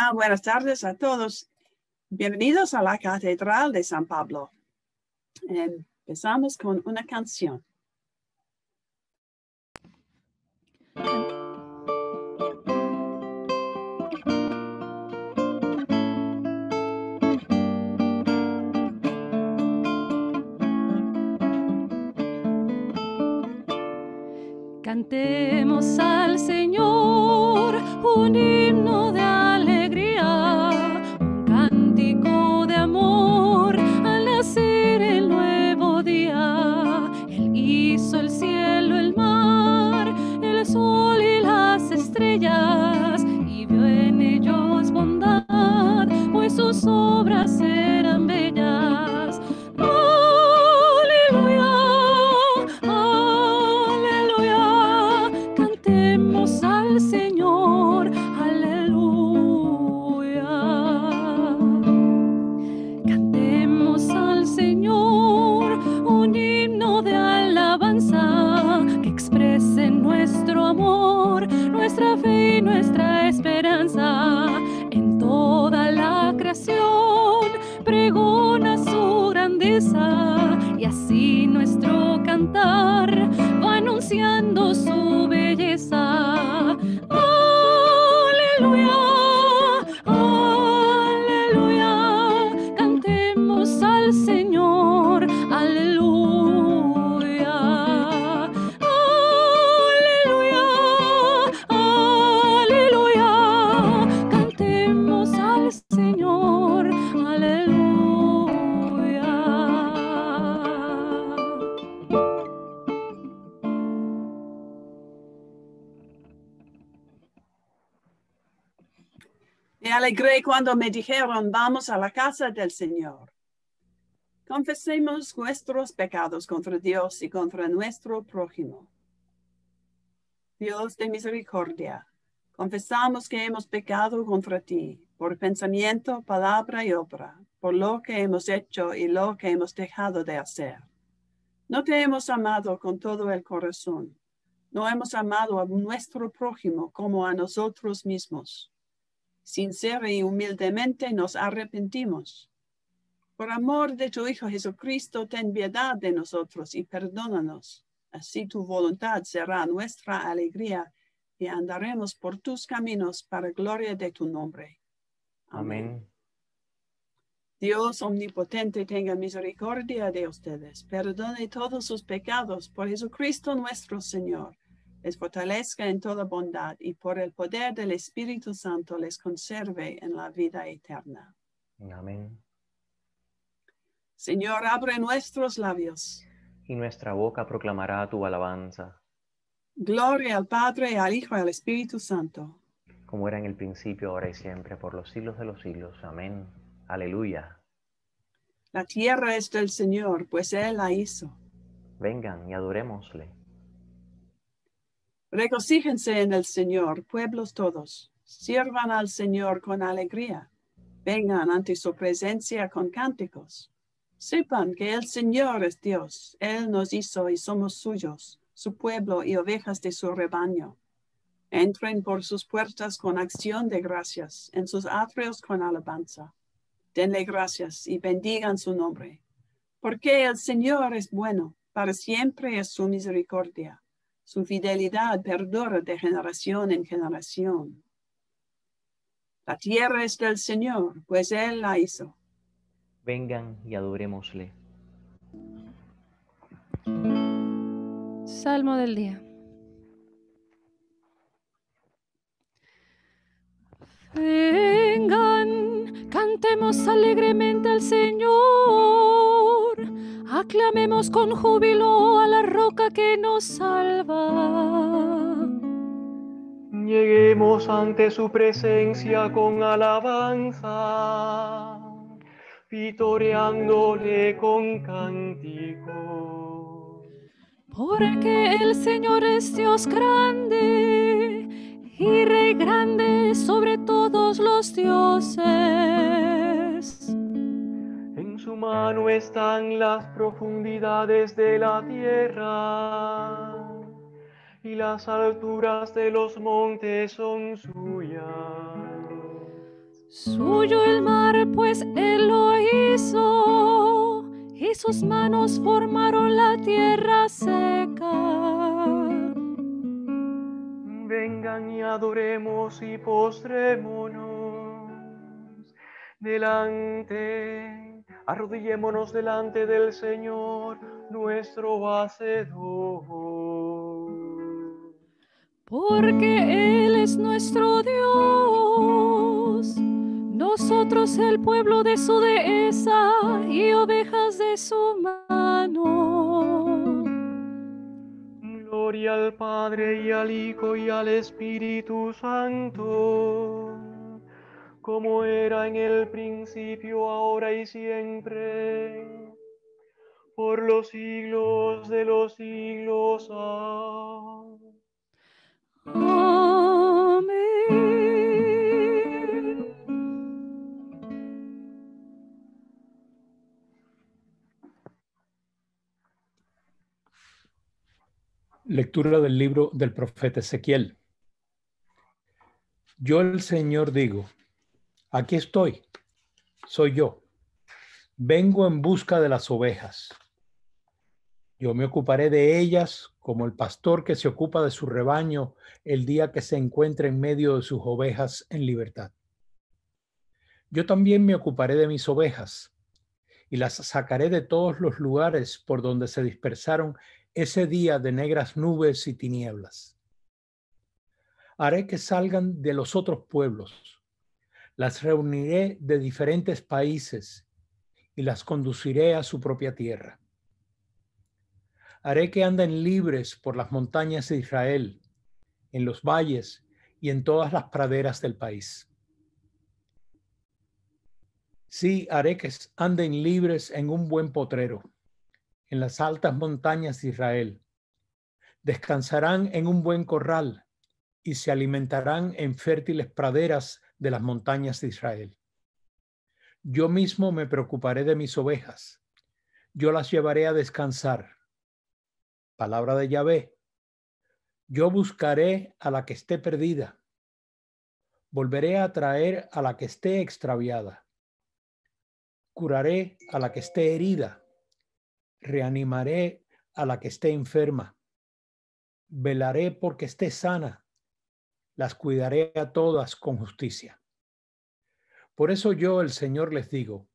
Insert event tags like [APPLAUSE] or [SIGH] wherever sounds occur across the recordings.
Ah, buenas tardes a todos. Bienvenidos a la Catedral de San Pablo. Empezamos con una canción. Cantemos al Señor un himno de sus obras eran bellas. Aleluya, aleluya, cantemos al Señor, aleluya. Cantemos al Señor un himno de alabanza que exprese nuestro amor, nuestra fe y nuestra esperanza. Pregona su grandeza y así nuestro cantar va anunciando su belleza. Cuando me dijeron, vamos a la casa del Señor. Confesemos nuestros pecados contra Dios y contra nuestro prójimo. Dios de misericordia, confesamos que hemos pecado contra ti por pensamiento, palabra y obra, por lo que hemos hecho y lo que hemos dejado de hacer. No te hemos amado con todo el corazón. No hemos amado a nuestro prójimo como a nosotros mismos. Sincera y humildemente nos arrepentimos. Por amor de tu Hijo Jesucristo, ten piedad de nosotros y perdónanos. Así tu voluntad será nuestra alegría y andaremos por tus caminos para gloria de tu nombre. Amén. Dios omnipotente tenga misericordia de ustedes, perdone todos sus pecados por Jesucristo nuestro Señor, les fortalezca en toda bondad y por el poder del Espíritu Santo les conserve en la vida eterna. Amén. Señor, abre nuestros labios. Y nuestra boca proclamará tu alabanza, Gloria al Padre, al Hijo y al Espíritu Santo. como era en el principio, ahora y siempre, por los siglos de los siglos. Amén. Aleluya. La tierra es del Señor, pues Él la hizo. Vengan y adorémosle. Regocíjense en el Señor, pueblos todos. Sirvan al Señor con alegría. Vengan ante su presencia con cánticos. Sepan que el Señor es Dios. Él nos hizo y somos suyos, su pueblo y ovejas de su rebaño. Entren por sus puertas con acción de gracias, en sus atrios con alabanza. Denle gracias y bendigan su nombre. Porque el Señor es bueno, para siempre es su misericordia. Su fidelidad perdura de generación en generación. La tierra es del Señor, pues Él la hizo. Vengan y adorémosle. Salmo del día. Vengan, cantemos alegremente al Señor, aclamemos con júbilo a la roca que nos salva. Lleguemos ante su presencia con alabanza, vitoreándole con cántico. Porque el Señor es Dios grande y Rey grande sobre todos los dioses. Su mano están las profundidades de la tierra y las alturas de los montes son suyas. Suyo el mar, pues él lo hizo, y sus manos formaron la tierra seca. Vengan y adoremos y postrémonos delante, arrodillémonos delante del Señor, nuestro Hacedor. Porque Él es nuestro Dios, nosotros el pueblo de su dehesa y ovejas de su mano. Gloria al Padre y al Hijo y al Espíritu Santo, como era en el principio, ahora y siempre, por los siglos de los siglos. Amén. Lectura del libro del profeta Ezequiel. Yo el Señor digo, aquí estoy, soy yo. Vengo en busca de las ovejas. Yo me ocuparé de ellas como el pastor que se ocupa de su rebaño el día que se encuentre en medio de sus ovejas en libertad. Yo también me ocuparé de mis ovejas y las sacaré de todos los lugares por donde se dispersaron ese día de negras nubes y tinieblas. Haré que salgan de los otros pueblos, las reuniré de diferentes países y las conduciré a su propia tierra. Haré que anden libres por las montañas de Israel, en los valles y en todas las praderas del país. Sí, haré que anden libres en un buen potrero, en las altas montañas de Israel. Descansarán en un buen corral y se alimentarán en fértiles praderas de las montañas de Israel. Yo mismo me preocuparé de mis ovejas. Yo las llevaré a descansar. Palabra de Yahvé. Yo buscaré a la que esté perdida. Volveré a traer a la que esté extraviada. Curaré a la que esté herida. Reanimaré a la que esté enferma. Velaré porque esté sana. Las cuidaré a todas con justicia. Por eso yo, el Señor, les digo,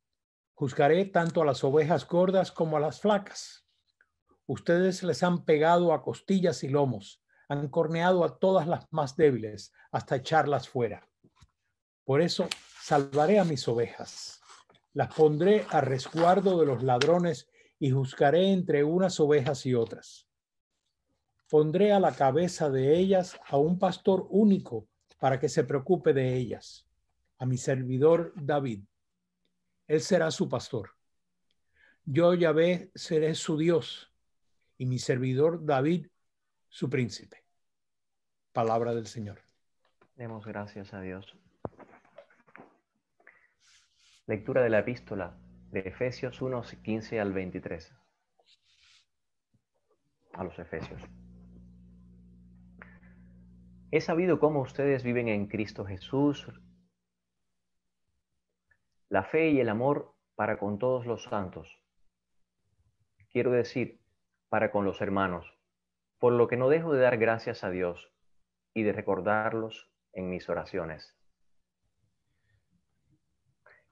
juzgaré tanto a las ovejas gordas como a las flacas. Ustedes les han pegado a costillas y lomos, han corneado a todas las más débiles hasta echarlas fuera. Por eso salvaré a mis ovejas, las pondré a resguardo de los ladrones y juzgaré entre unas ovejas y otras. Pondré a la cabeza de ellas a un pastor único para que se preocupe de ellas, a mi servidor David. Él será su pastor. Yo, Yahvé, seré su Dios y mi servidor David, su príncipe. Palabra del Señor. Demos gracias a Dios. Lectura de la epístola de Efesios 1, 15 al 23. A los Efesios. He sabido cómo ustedes viven en Cristo Jesús, la fe y el amor para con todos los santos. Quiero decir, para con los hermanos, por lo que no dejo de dar gracias a Dios y de recordarlos en mis oraciones.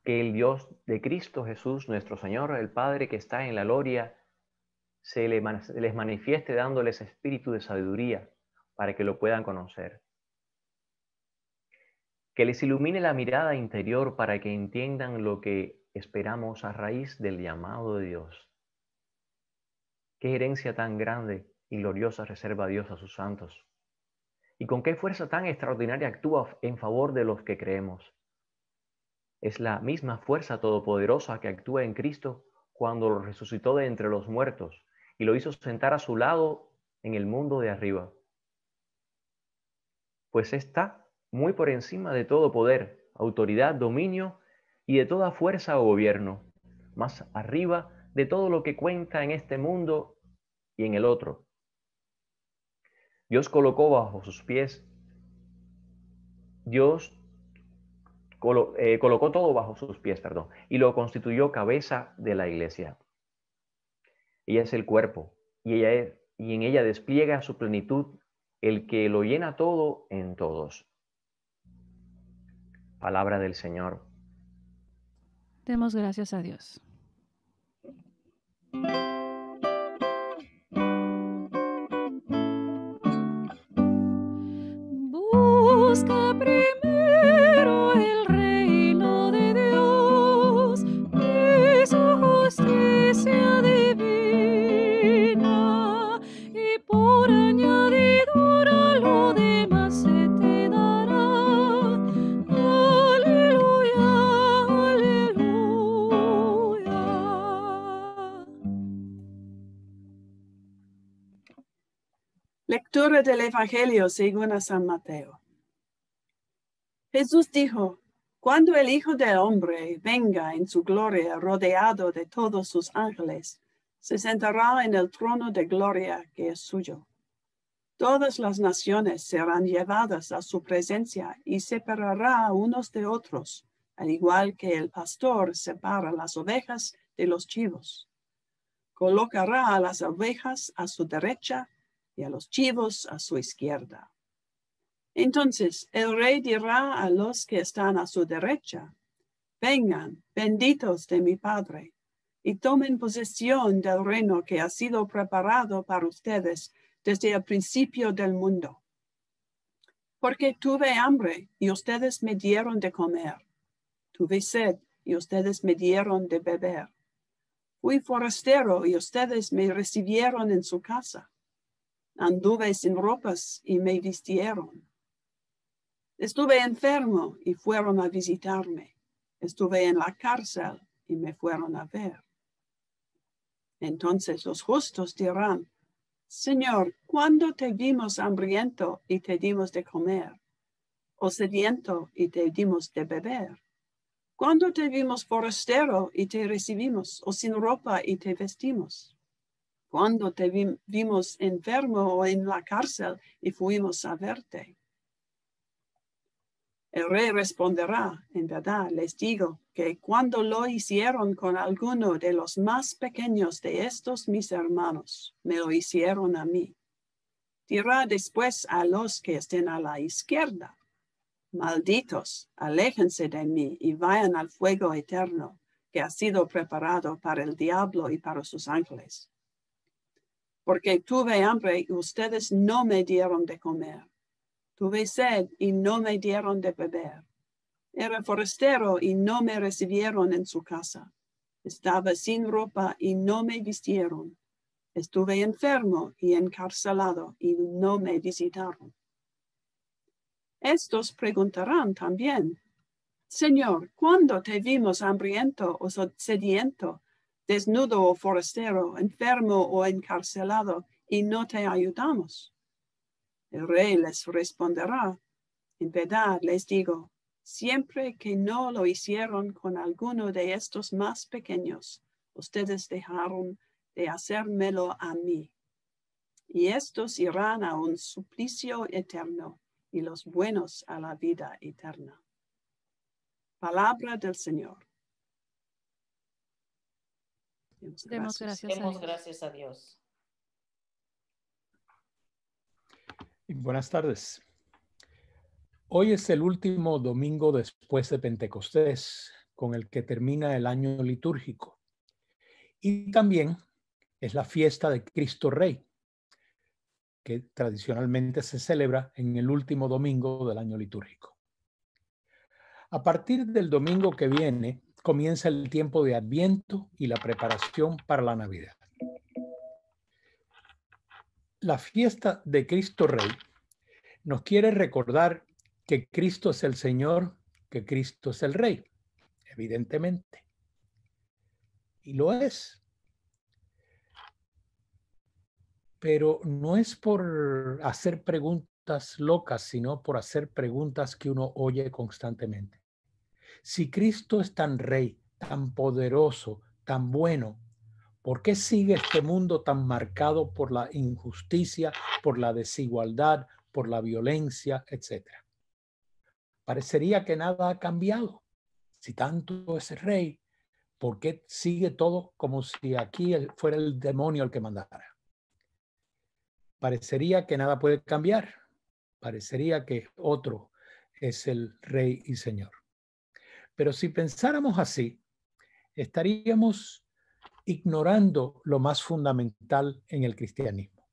Que el Dios de Cristo Jesús, nuestro Señor, el Padre que está en la gloria, se les manifieste dándoles espíritu de sabiduría para que lo puedan conocer. Que les ilumine la mirada interior para que entiendan lo que esperamos a raíz del llamado de Dios. Qué herencia tan grande y gloriosa reserva Dios a sus santos. Y con qué fuerza tan extraordinaria actúa en favor de los que creemos. Es la misma fuerza todopoderosa que actúa en Cristo cuando lo resucitó de entre los muertos y lo hizo sentar a su lado en el mundo de arriba pues está muy por encima de todo poder, autoridad, dominio y de toda fuerza o gobierno, más arriba de todo lo que cuenta en este mundo y en el otro. Dios colocó bajo sus pies, Dios eh, colocó todo bajo sus pies, perdón, y lo constituyó cabeza de la iglesia. Ella es el cuerpo y, ella es- y en ella despliega su plenitud el que lo llena todo en todos. Palabra del Señor. Demos gracias a Dios. Lectura del Evangelio según a San Mateo. Jesús dijo, cuando el Hijo del Hombre venga en su gloria rodeado de todos sus ángeles, se sentará en el trono de gloria que es suyo. Todas las naciones serán llevadas a su presencia y separará unos de otros, al igual que el pastor separa las ovejas de los chivos. Colocará a las ovejas a su derecha y a los chivos a su izquierda. Entonces el rey dirá a los que están a su derecha, vengan, benditos de mi Padre, y tomen posesión del reino que ha sido preparado para ustedes desde el principio del mundo. Porque tuve hambre y ustedes me dieron de comer. Tuve sed y ustedes me dieron de beber. Fui forastero y ustedes me recibieron en su casa. Anduve sin ropas y me vistieron. Estuve enfermo y fueron a visitarme. Estuve en la cárcel y me fueron a ver. Entonces los justos dirán, Señor, ¿cuándo te vimos hambriento y te dimos de comer? ¿O sediento y te dimos de beber? ¿Cuándo te vimos forastero y te recibimos? ¿O sin ropa y te vestimos? Cuando te vi- vimos enfermo o en la cárcel y fuimos a verte. El rey responderá, en verdad les digo, que cuando lo hicieron con alguno de los más pequeños de estos mis hermanos, me lo hicieron a mí. Dirá después a los que estén a la izquierda, malditos, aléjense de mí y vayan al fuego eterno que ha sido preparado para el diablo y para sus ángeles porque tuve hambre y ustedes no me dieron de comer. Tuve sed y no me dieron de beber. Era forastero y no me recibieron en su casa. Estaba sin ropa y no me vistieron. Estuve enfermo y encarcelado y no me visitaron. Estos preguntarán también, Señor, ¿cuándo te vimos hambriento o sediento? Desnudo o forastero, enfermo o encarcelado, y no te ayudamos. El rey les responderá, en verdad les digo, siempre que no lo hicieron con alguno de estos más pequeños, ustedes dejaron de hacérmelo a mí. Y estos irán a un suplicio eterno y los buenos a la vida eterna. Palabra del Señor. Demos gracias a Demos Dios. gracias a Dios. Y Buenas tardes. Hoy es el último domingo después de Pentecostés, con el que termina el año litúrgico. Y también es la fiesta de Cristo Rey, que tradicionalmente se celebra en el último domingo del año litúrgico. A partir del domingo que viene, comienza el tiempo de Adviento y la preparación para la Navidad. La fiesta de Cristo Rey nos quiere recordar que Cristo es el Señor, que Cristo es el Rey, evidentemente. Y lo es. Pero no es por hacer preguntas locas, sino por hacer preguntas que uno oye constantemente. Si Cristo es tan rey, tan poderoso, tan bueno, ¿por qué sigue este mundo tan marcado por la injusticia, por la desigualdad, por la violencia, etcétera? Parecería que nada ha cambiado. Si tanto es rey, ¿por qué sigue todo como si aquí fuera el demonio el que mandara? Parecería que nada puede cambiar. Parecería que otro es el rey y señor. Pero si pensáramos así, estaríamos ignorando lo más fundamental en el cristianismo.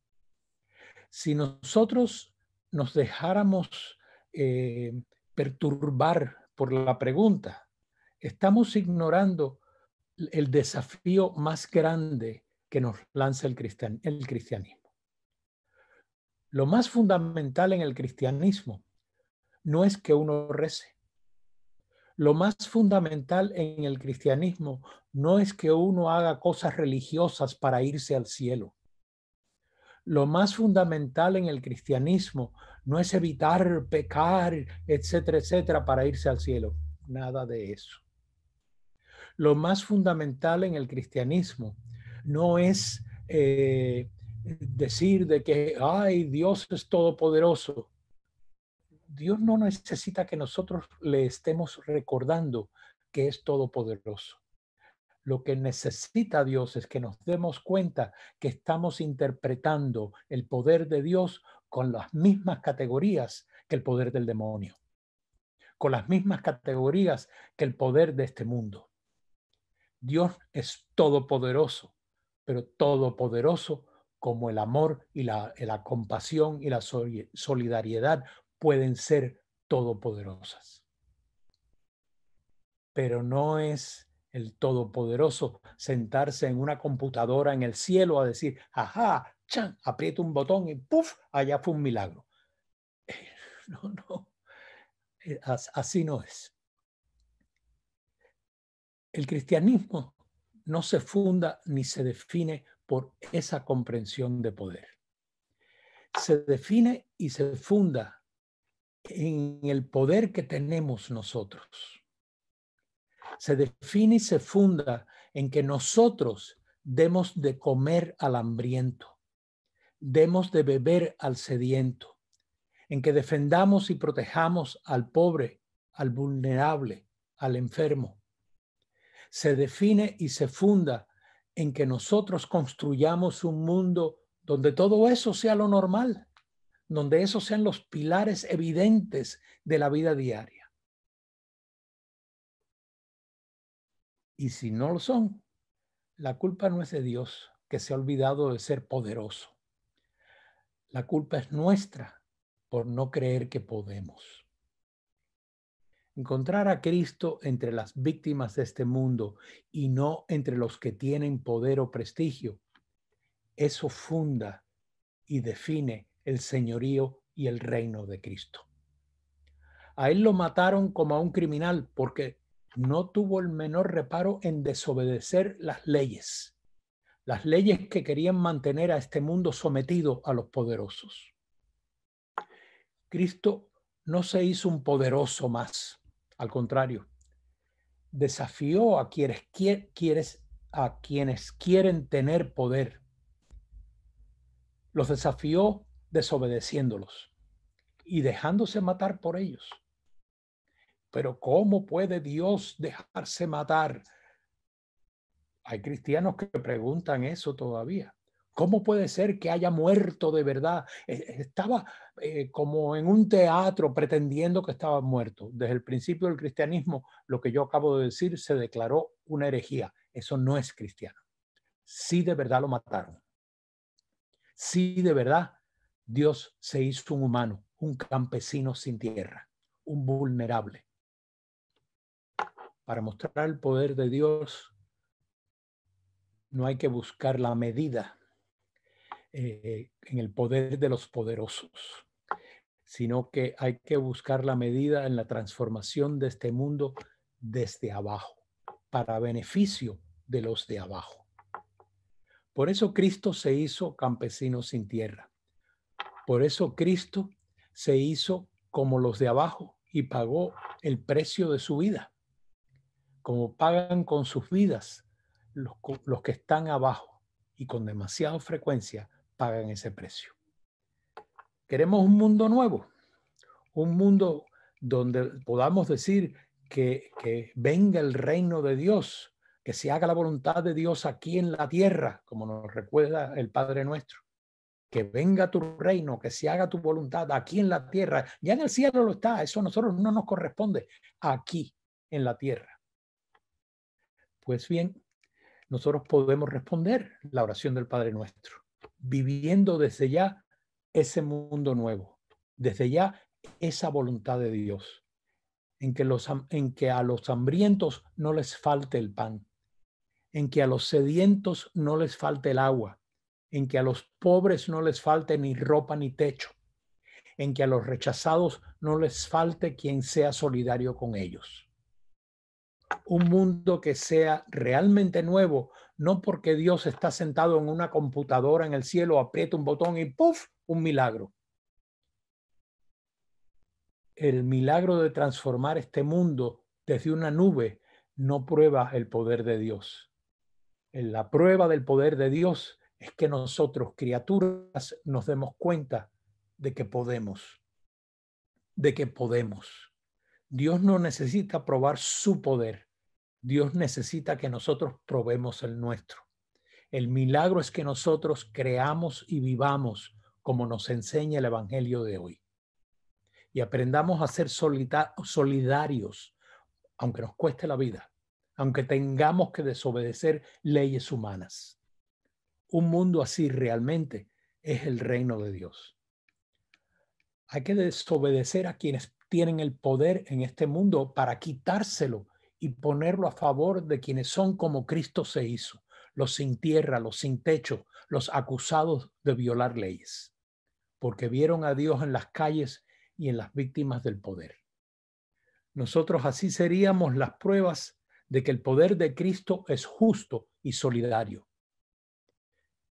Si nosotros nos dejáramos eh, perturbar por la pregunta, estamos ignorando el desafío más grande que nos lanza el, el cristianismo. Lo más fundamental en el cristianismo no es que uno rece. Lo más fundamental en el cristianismo no es que uno haga cosas religiosas para irse al cielo. Lo más fundamental en el cristianismo no es evitar pecar, etcétera, etcétera, para irse al cielo. Nada de eso. Lo más fundamental en el cristianismo no es eh, decir de que, ay, Dios es todopoderoso. Dios no necesita que nosotros le estemos recordando que es todopoderoso. Lo que necesita Dios es que nos demos cuenta que estamos interpretando el poder de Dios con las mismas categorías que el poder del demonio, con las mismas categorías que el poder de este mundo. Dios es todopoderoso, pero todopoderoso como el amor y la, compasión y la solidaridad pueden ser todopoderosas. Pero no es el todopoderoso sentarse en una computadora en el cielo a decir, ajá, chan, aprieta un botón y puff, allá fue un milagro. [LAUGHS] No, no, eh, así no es. El cristianismo no se funda ni se define por esa comprensión de poder. Se define y se funda en el poder que tenemos nosotros. Se define y se funda en que nosotros demos de comer al hambriento, demos de beber al sediento, en que defendamos y protejamos al pobre, al vulnerable, al enfermo. Se define y se funda en que nosotros construyamos un mundo donde todo eso sea lo normal, donde esos sean los pilares evidentes de la vida diaria. Y si no lo son, la culpa no es de Dios, que se ha olvidado de ser poderoso. La culpa es nuestra por no creer que podemos. Encontrar a Cristo entre las víctimas de este mundo y no entre los que tienen poder o prestigio, eso funda y define el señorío y el reino de Cristo. A él lo mataron como a un criminal porque no tuvo el menor reparo en desobedecer las leyes, las leyes que querían mantener a este mundo sometido a los poderosos. Cristo no se hizo un poderoso más, al contrario, desafió a quienes, a quienes quieren tener poder. Los desafió desobedeciéndolos y dejándose matar por ellos. Pero ¿cómo puede Dios dejarse matar? Hay cristianos que preguntan eso todavía. ¿Cómo puede ser que haya muerto de verdad? E, estaba eh, como en un teatro pretendiendo que estaba muerto. Desde el principio del cristianismo, lo que yo acabo de decir se declaró una herejía. Eso no es cristiano. Sí de verdad lo mataron. Sí de verdad Dios se hizo un humano, un campesino sin tierra, un vulnerable. Para mostrar el poder de Dios, no hay que buscar la medida eh, en el poder de los poderosos, sino que hay que buscar la medida en la transformación de este mundo desde abajo, para beneficio de los de abajo. Por eso Cristo se hizo campesino sin tierra por eso Cristo se hizo como los de abajo y pagó el precio de su vida, como pagan con sus vidas los, que están abajo y con demasiada frecuencia pagan ese precio. Queremos un mundo nuevo, un mundo donde podamos decir que, que venga el reino de Dios, que se haga la voluntad de Dios aquí en la tierra, como nos recuerda el Padre nuestro. Que venga tu reino, que se haga tu voluntad aquí en la tierra. Ya en el cielo lo está, eso a nosotros no nos corresponde, aquí en la tierra. Pues bien, nosotros podemos responder la oración del Padre nuestro, viviendo desde ya ese mundo nuevo, desde ya esa voluntad de Dios, en que, los, en que a los hambrientos no les falte el pan, en que a los sedientos no les falte el agua, en que a los pobres no les falte ni ropa ni techo, en que a los rechazados no les falte quien sea solidario con ellos. Un mundo que sea realmente nuevo, no porque Dios está sentado en una computadora en el cielo, aprieta un botón y ¡puf! un milagro. El milagro de transformar este mundo desde una nube no prueba el poder de Dios la prueba del poder de Dios es que nosotros, criaturas, nos demos cuenta de que podemos, de que podemos. Dios no necesita probar su poder, Dios necesita que nosotros probemos el nuestro. El milagro es que nosotros creamos y vivamos como nos enseña el Evangelio de hoy. Y aprendamos a ser solidarios, aunque nos cueste la vida aunque tengamos que desobedecer leyes humanas. Un mundo así realmente es el reino de Dios. Hay que desobedecer a quienes tienen el poder en este mundo para quitárselo y ponerlo a favor de quienes son como Cristo se hizo, los sin tierra, los sin techo, los acusados de violar leyes, porque vieron a Dios en las calles y en las víctimas del poder. Nosotros así seríamos las pruebas de que el poder de Cristo es justo y solidario.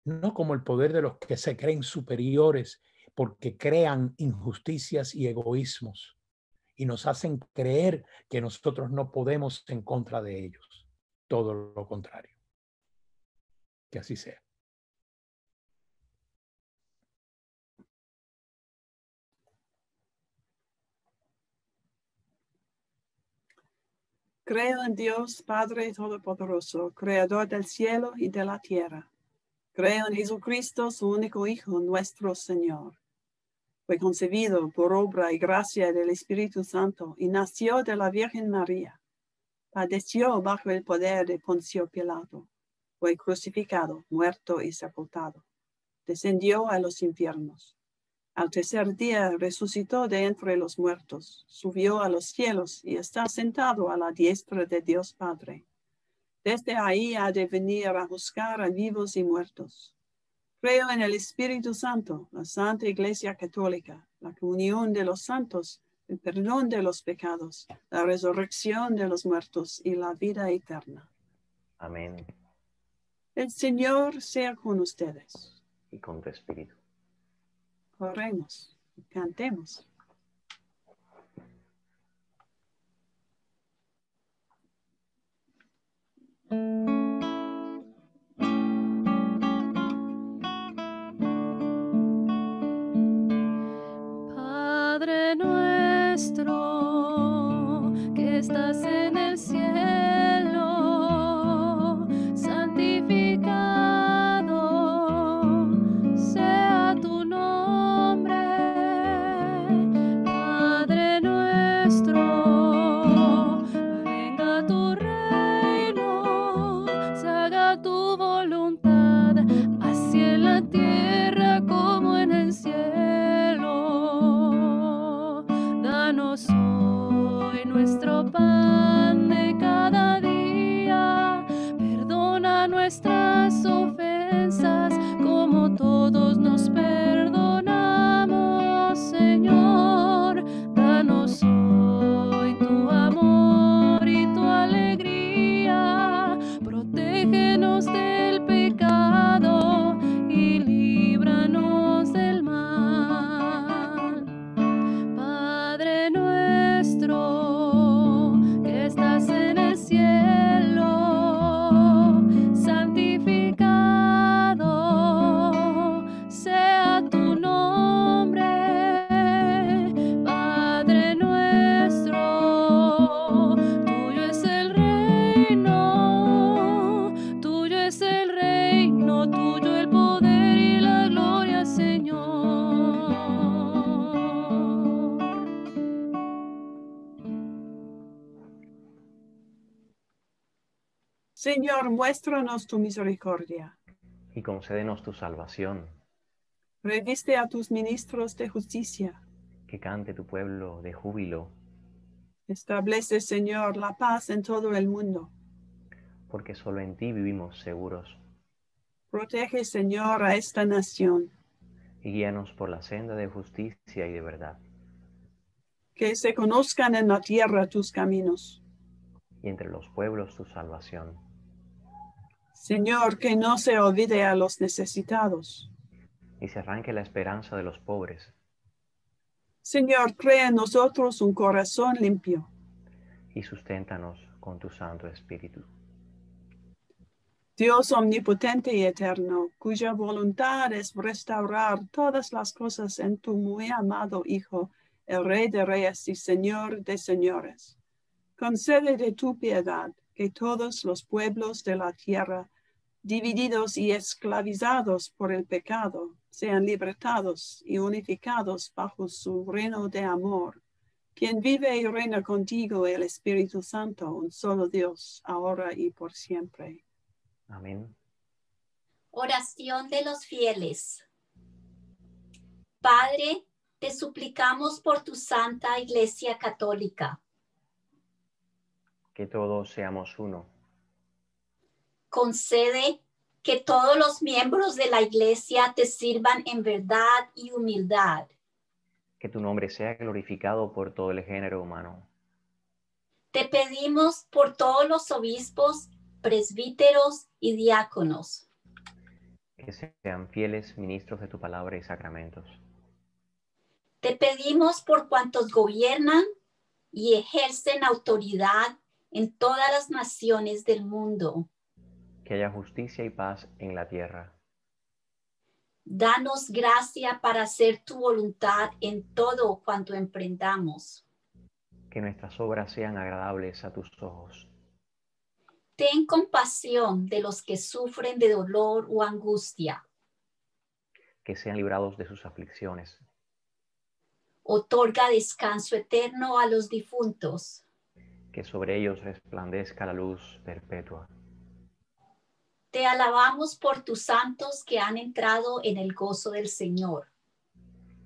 No como el poder de los que se creen superiores porque crean injusticias y egoísmos y nos hacen creer que nosotros no podemos en contra de ellos. Todo lo contrario. Que así sea. Creo en Dios Padre Todopoderoso, Creador del cielo y de la tierra. Creo en Jesucristo, su único Hijo, nuestro Señor. Fue concebido por obra y gracia del Espíritu Santo y nació de la Virgen María. Padeció bajo el poder de Poncio Pilato. Fue crucificado, muerto y sepultado. Descendió a los infiernos al tercer día resucitó de entre los muertos, subió a los cielos y está sentado a la diestra de Dios Padre. Desde ahí ha de venir a buscar a vivos y muertos. Creo en el Espíritu Santo, la Santa Iglesia Católica, la comunión de los santos, el perdón de los pecados, la resurrección de los muertos y la vida eterna. Amén. El Señor sea con ustedes. Y con tu espíritu. Corremos, cantemos. Señor, muéstranos tu misericordia. y concédenos tu salvación. Reviste a tus ministros de justicia. Que cante tu pueblo de júbilo, Establece, Señor, la paz en todo el mundo. porque solo en ti vivimos seguros. Protege, Señor, a esta nación. Y guíanos por la senda de justicia y de verdad. Que se conozcan en la tierra tus caminos. Y entre los pueblos tu salvación. Señor, que no se olvide a los necesitados. Y se arranque la esperanza de los pobres. Señor, crea en nosotros un corazón limpio. Y susténtanos con tu Santo Espíritu. Dios omnipotente y eterno, cuya voluntad es restaurar todas las cosas en tu muy amado Hijo, el Rey de Reyes y Señor de Señores. Concede de tu piedad que todos los pueblos de la tierra, divididos y esclavizados por el pecado, sean libertados y unificados bajo su reino de amor, quien vive y reina contigo el Espíritu Santo, un solo Dios, ahora y por siempre. Amén. Oración de los fieles. Padre, te suplicamos por tu Santa Iglesia Católica. Que todos seamos uno. Concede que todos los miembros de la Iglesia te sirvan en verdad y humildad. Que tu nombre sea glorificado por todo el género humano. Te pedimos por todos los obispos, presbíteros y diáconos. Que sean fieles ministros de tu palabra y sacramentos. Te pedimos por cuantos gobiernan y ejercen autoridad en todas las naciones del mundo. Que haya justicia y paz en la tierra. Danos gracia para hacer tu voluntad en todo cuanto emprendamos. Que nuestras obras sean agradables a tus ojos. Ten compasión de los que sufren de dolor o angustia. Que sean librados de sus aflicciones. Otorga descanso eterno a los difuntos. Que sobre ellos resplandezca la luz perpetua. Te alabamos por tus santos que han entrado en el gozo del Señor.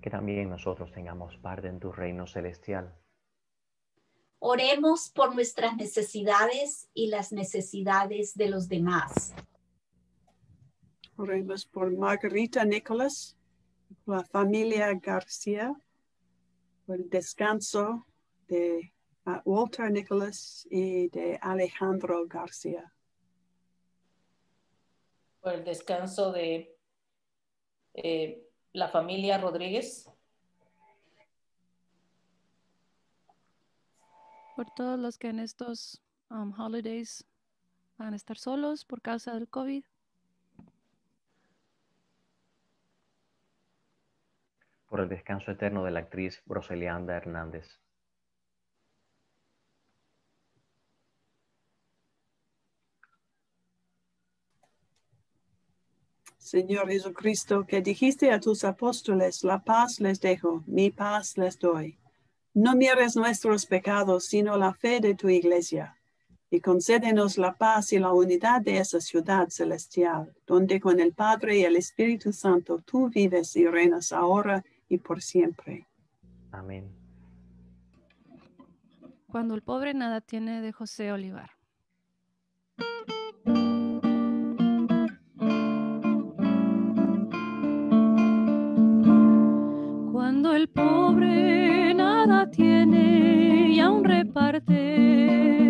Que también nosotros tengamos parte en tu reino celestial. Oremos por nuestras necesidades y las necesidades de los demás. Oremos por Margarita Nicholas, por la familia García, por el descanso de uh, Walter Nicholas y de Alejandro García. por el descanso de eh, la familia Rodríguez, Por todos los que en estos um, holidays van a estar solos por causa del COVID. Por el descanso eterno de la actriz Broselianda Hernández. Señor Jesucristo, que dijiste a tus apóstoles, la paz les dejo, mi paz les doy. No mires nuestros pecados, sino la fe de tu iglesia. Y concédenos la paz y la unidad de esa ciudad celestial, donde con el Padre y el Espíritu Santo tú vives y reinas ahora y por siempre. Amén. Cuando el pobre nada tiene de José Olivar. Pobre nada tiene y aún reparte.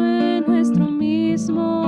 En nuestro mismo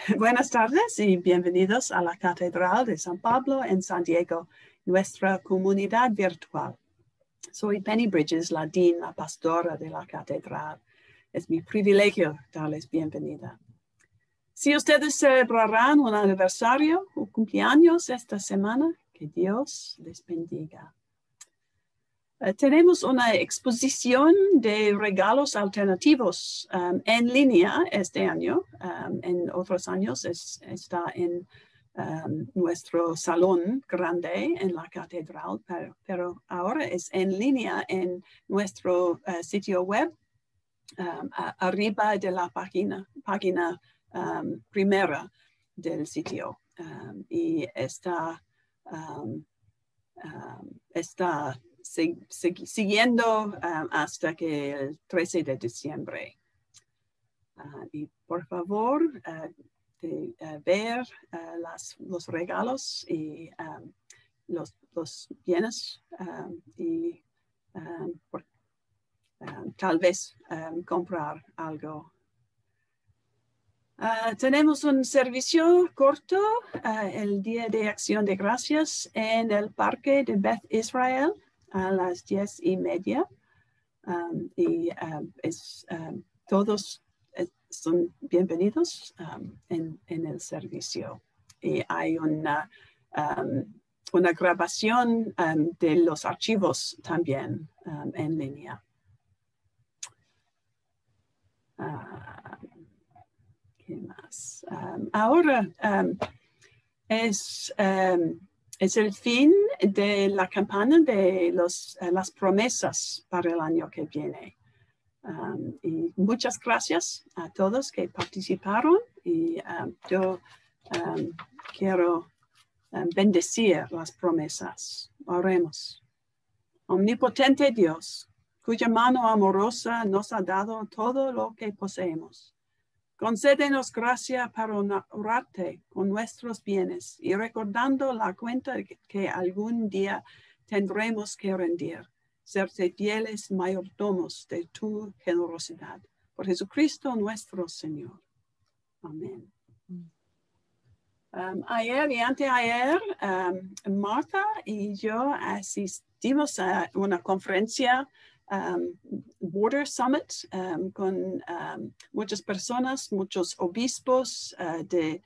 [LAUGHS] buenas tardes y bienvenidos a la Catedral de San Pablo en San Diego, nuestra comunidad virtual. Soy Penny Bridges, la dean, la pastora de la Catedral. Es mi privilegio darles bienvenida. Si ustedes celebrarán un aniversario o cumpleaños esta semana, que Dios les bendiga. Eh, tenemos una exposición de regalos alternativos um, en línea este año. Um, en otros años es- está en um, nuestro salón grande en la catedral, pero, ahora es en línea en nuestro eh, sitio web, arriba de la página, página primera del sitio. Y está, está siguiendo um, hasta que el 13 de diciembre. Ah, y por favor, ah, de, ah, ver las, los regalos y um, los, los bienes um, y por- tal vez comprar algo. Tenemos un servicio corto el Día de Acción de Gracias en el Parque de Beth Israel a las diez y media. Um, y um, um, todos eh, son bienvenidos en, en el servicio. Y hay una, una grabación de los archivos también en línea. Ah, ¿Qué más? Ahora es, es el fin de la campaña de los, eh, las promesas para el año que viene. Um, y muchas gracias a todos que participaron y um, yo um, quiero bendecir las promesas. Oremos. Omnipotente Dios, cuya mano amorosa nos ha dado todo lo que poseemos. Concédenos gracia para honrarte con nuestros bienes y recordando la cuenta que- algún día tendremos que rendir, serte fieles mayordomos de tu generosidad. Por Jesucristo nuestro Señor. Amén. Um, ayer y anteayer, um, Marta y yo asistimos a una conferencia um, Border Summit um, con um, muchas personas, muchos obispos uh, de,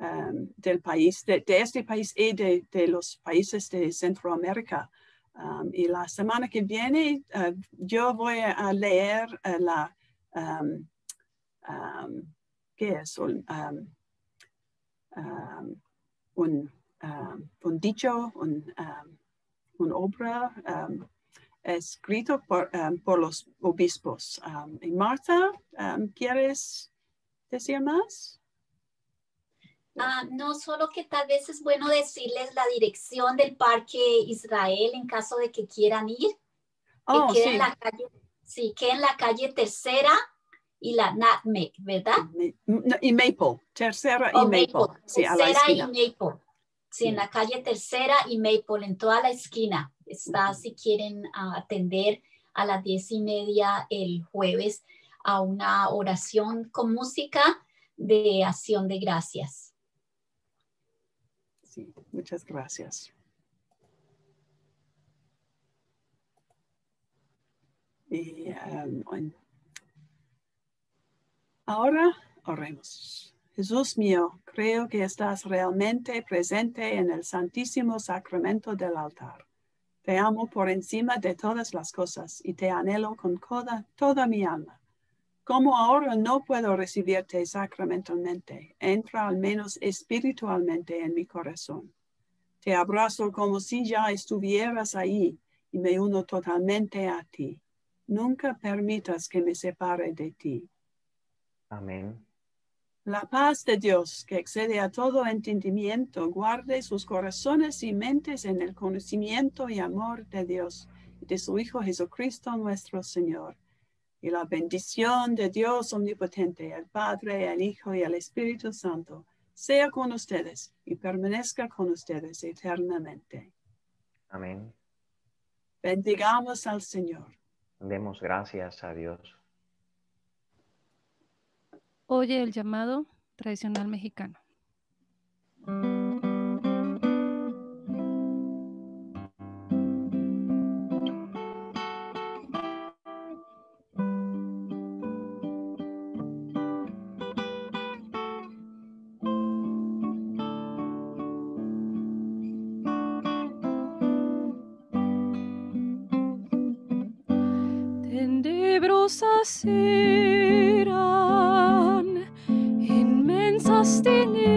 um, del país, de, este país y de, de los países de Centroamérica. Um, y la semana que viene uh, yo voy a leer uh, la, um, um, ¿qué es? Un, um, um, un, um, dicho, un, um, un obra um, escrito por, um, por los obispos. Um, y Marta, um, ¿quieres decir más? Ah, no, solo que tal vez es bueno decirles la dirección del Parque Israel en caso de que quieran ir. Que Oh, queda sí. en la calle, sí, queda en la calle Tercera y la Nutmeg, ¿verdad? No, y Maple, tercera y Oh, Maple. Sí, a la Tercera y. Maple. Sí, en Sí. la calle Tercera y Maple, en toda la esquina. Está si quieren ah, atender a las diez y media el jueves a una oración con música de acción de gracias. Sí, muchas gracias. Y um, ahora oremos. Jesús mío, creo que estás realmente presente en el santísimo sacramento del altar. Te amo por encima de todas las cosas y te anhelo con toda, toda mi alma. Como ahora no puedo recibirte sacramentalmente, entra al menos espiritualmente en mi corazón. Te abrazo como si ya estuvieras ahí y me uno totalmente a ti. Nunca permitas que me separe de ti. Amén. La paz de Dios, que excede a todo entendimiento, guarde sus corazones y mentes en el conocimiento y amor de Dios y de su Hijo Jesucristo nuestro Señor. Y la bendición de Dios omnipotente, el Padre, el Hijo y el Espíritu Santo, sea con ustedes y permanezca con ustedes eternamente. Amén. Bendigamos al Señor. Demos gracias a Dios. Oye el llamado tradicional mexicano. Inmensas tinieblas,